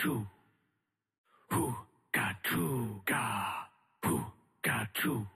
chu ga chu ga. Hu. Ga chu